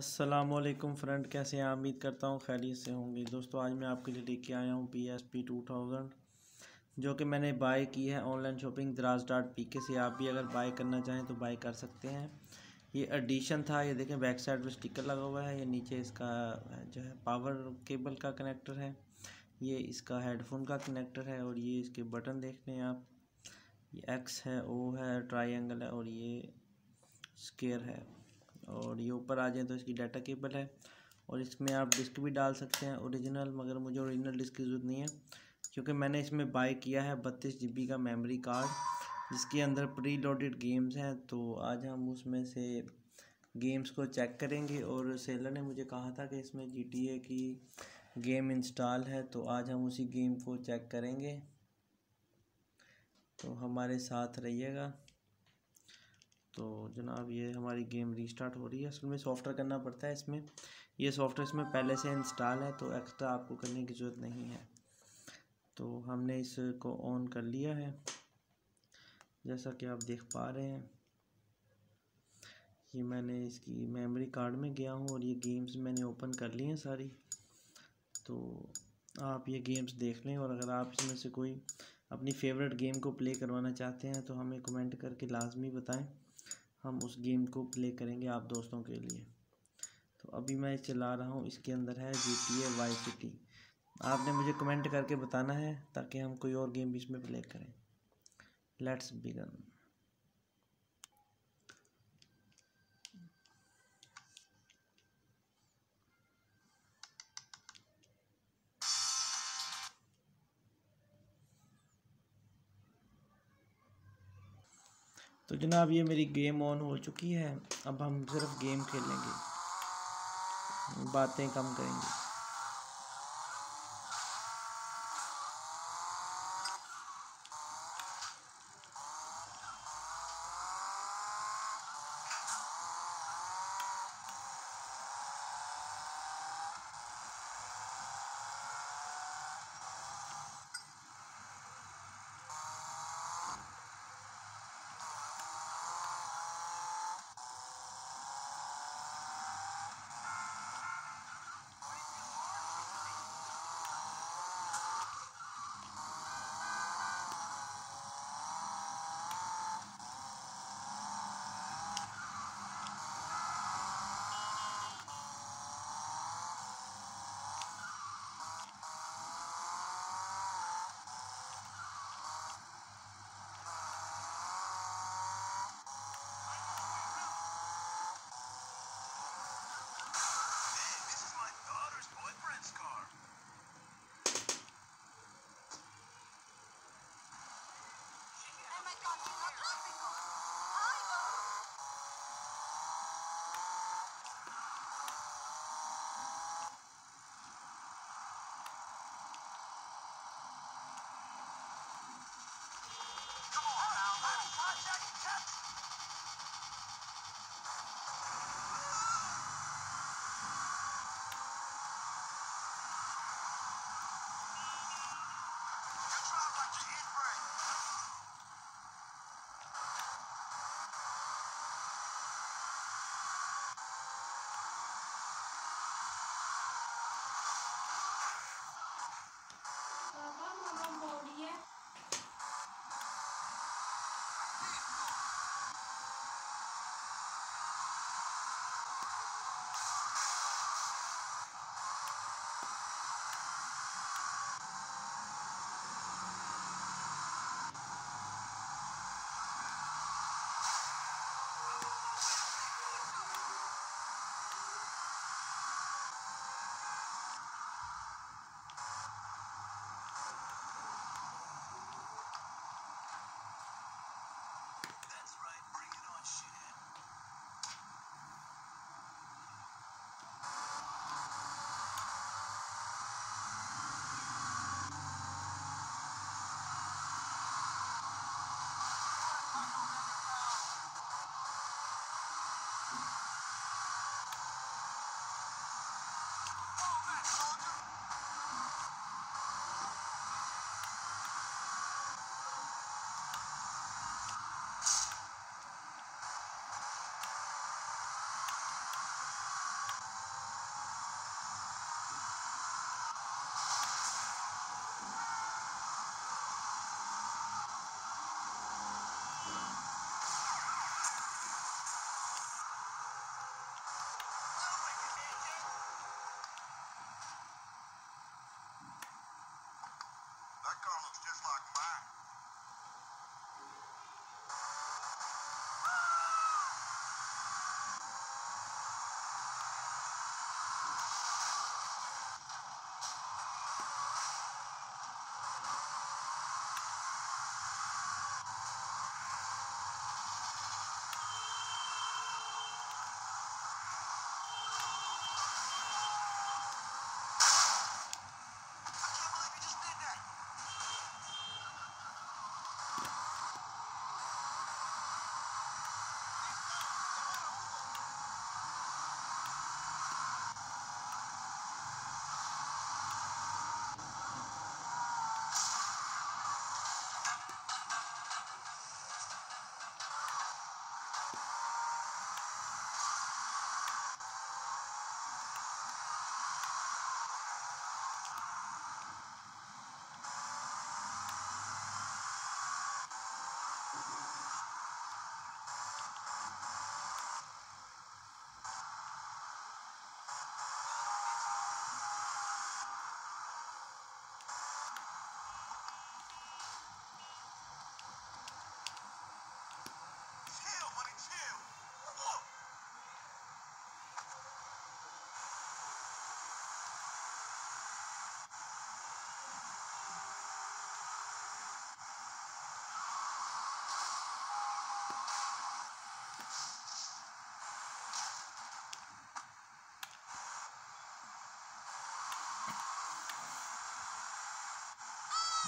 السلام علیکم فرنڈ کیسے ہیں؟ امید کرتا ہوں خیریت سے ہوں گی دوستو، آج میں آپ کے لیے لے کے آیا ہوں P S P two thousand جو کہ میں نے بائی کی ہے online shopping Daraz dot P K سے۔ آپ بھی اگر بائی کرنا چاہیں تو بائی کر سکتے ہیں۔ یہ ایڈیشن تھا، یہ دیکھیں بیک سائڈ پہ اسٹیکر لگا ہوا ہے، یہ نیچے اس کا جو ہے پاور کیبل کا کنیکٹر ہے، یہ اس کا ہیڈ فون کا کنیکٹر ہے اور یہ اس کے بٹن دیکھ لیں آپ۔ یہ ایکس ہے او ہے ٹرائی اینگل ہے اور یہ اسکیئر ہے۔ اور یہ اوپر آ جائیں تو اس کی ڈیٹا کیبل ہے اور اس میں آپ ڈسک بھی ڈال سکتے ہیں اوریجنل، مگر مجھے اوریجنل ڈسک کی ضرورت نہیں ہے، کیونکہ میں نے اس میں بائی کیا ہے بتیس جی بی کا میموری کارڈ، جس کے اندر پری لوڈڈ گیمز ہیں۔ تو آج ہم اس میں سے گیمز کو چیک کریں گے اور سیلر نے مجھے کہا تھا کہ اس میں جی ٹی اے کی گیم انسٹال ہے، تو آج ہم اسی گیم کو چیک کریں گے۔ تو ہمارے ساتھ رہیے گا۔ تو جناب یہ ہماری گیم ریسٹارٹ ہو رہی ہے۔ اصل میں سافٹ ویئر کرنا پڑتا ہے اس میں۔ یہ سافٹ ویئر اس میں پہلے سے انسٹال ہے تو ایکسٹرا آپ کو کرنے کی ضرورت نہیں ہے۔ تو ہم نے اس کو آن کر لیا ہے۔ جیسا کہ آپ دیکھ پا رہے ہیں، یہ میں نے اس کی میموری کارڈ میں گیا ہوں اور یہ گیمز میں نے اوپن کر لی ہیں ساری۔ تو آپ یہ گیمز دیکھ لیں اور اگر آپ اس میں سے کوئی اپنی فیوریٹ گیم کو پلے کروانا چاہتے ہیں تو ہمیں کمنٹ کر کے لازمی بتائیں۔ ہم اس گیم کو پلے کریں گے آپ دوستوں کے لیے۔ تو ابھی میں چلا رہا ہوں، اس کے اندر ہے G T A Vice City. آپ نے مجھے کمنٹ کر کے بتانا ہے تاکہ ہم کوئی اور گیم بھی اس میں پلے کریں۔ Let's begin. تو جناب یہ میری گیم آن ہو چکی ہے، اب ہم صرف گیم کھیلیں گے، باتیں کم کریں گے۔ Just like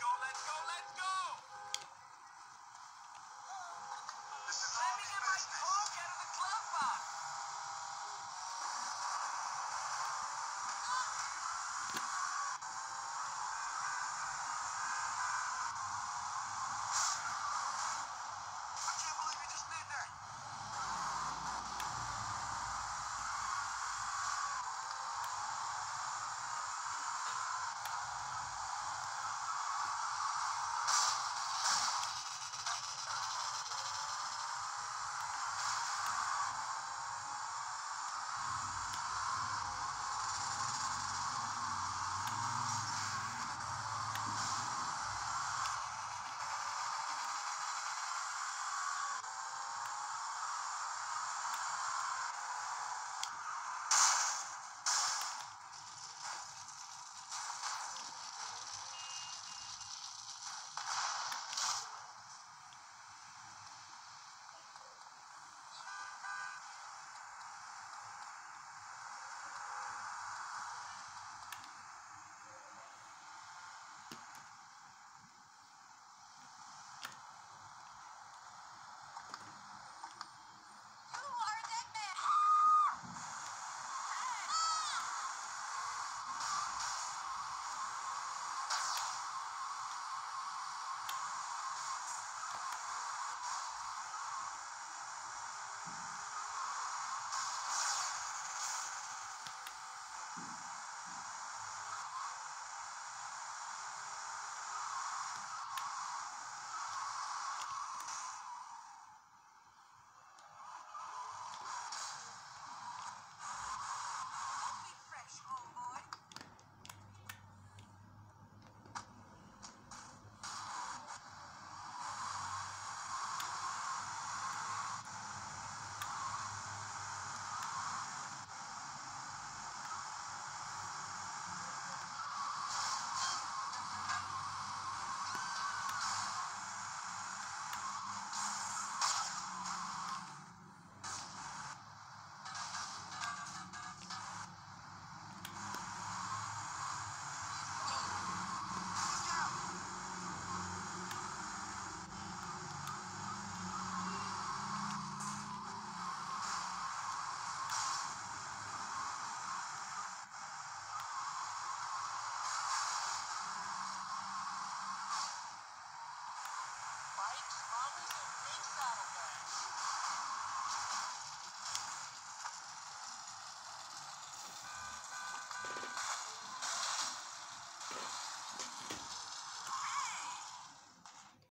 Don't let